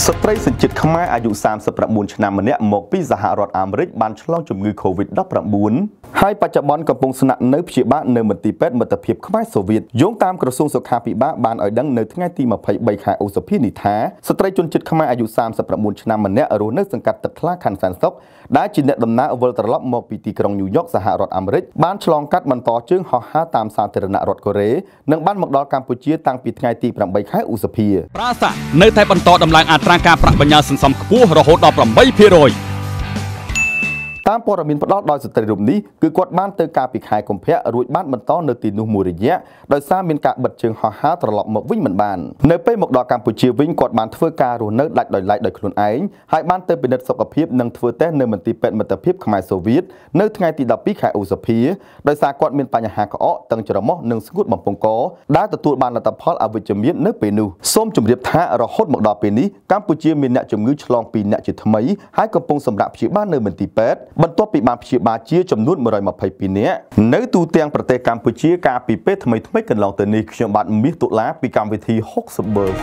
ស្ត្រីសញ្ជាតិខ្មែរអាយុ39ឆ្នាំម្នាក់មកពីសហរដ្ឋអាមេរិកបានឆ្លងជំងឺ Covid-19 ហើយបច្ចុប្បន្នកំពុងស្នាក់នៅព្យាបាលនៅមន្ទីរពេទ្យមិត្តភាពខ្មែរសូវៀតយោងតាមក្រសួងសុខាភិបាលបានឲ្យដឹងនៅថ្ងៃទី23ខែឧសភានេះថាស្ត្រីជនជាតិខ្មែរអាយុ39ឆ្នាំម្នាក់រស់នៅសង្កាត់ទឹកថ្លាខណ្ឌសែនសុខដែលជាអ្នកដំណើរវិលត្រឡប់មកពីទីក្រុងញូវយ៉កសហរដ្ឋអាមេរិកបានឆ្លងកាត់បន្តជើងហោះហើរតាមសាធារណរដ្ឋកូរ៉េនិងបានមកដល់កម្ពុជាតាំងពីថ្ងៃទី8ខែឧសភាប្រាសាទនៅតែបន្តដំឡើងអត្រាការប្រាក់បញ្ញើសន្សំខ្ពស់រហូតដល់8% តាមព័ត៌មានផ្ដល់ដោយស្ត្រីរូបនេះគឺគាត់បានទៅការពីខែកុម្ភៈរួចបានបន្តនៅទីនោះមួយរយៈដោយសារមានការបិទជើងហោះហើរត្រឡប់មកវិញមិនបាននៅពេលមកដល់កម្ពុជាវិញគាត់បានធ្វើការរស់នៅដាច់ដោយឡែកដោយខ្លួនឯងហើយបានទៅពិនិត្យសុខភាពនិងធ្វើតេស្តនៅមន្ទីរពេទ្យមិត្តភាពខ្មែរសូវៀតនៅថ្ងៃទី12ខែឧសភាដោយសារគាត់មានបញ្ហាក្អកតឹងច្រមុះនិងស្ងួតបំពង់កដែលទទួលបានលទ្ធផលអវិជ្ជមាននៅពេលនោះសូមជម្រាបថារហូតមកដល់ពេលនេះកម្ពុជាមានអ្នកជំងឺឆ្លង2អ្នកជាថ្មីហើយកំពុងសម្រាប់ព្យាបាលនៅមន្ទីរពេទ្យបន្ទាប់ពីបានព្យាបាលជាចំនួន122នាក់នៅទូទាំងប្រទេសកម្ពុជាកាលពីពេលថ្មីថ្មីកន្លងទៅនេះខ្ញុំបាទមាសតុលាពីកម្មវិធី60 Burst